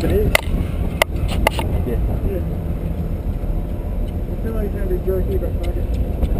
Yes, it is. Yeah. yeah. I feel like it's going to be jerky, but fuck it.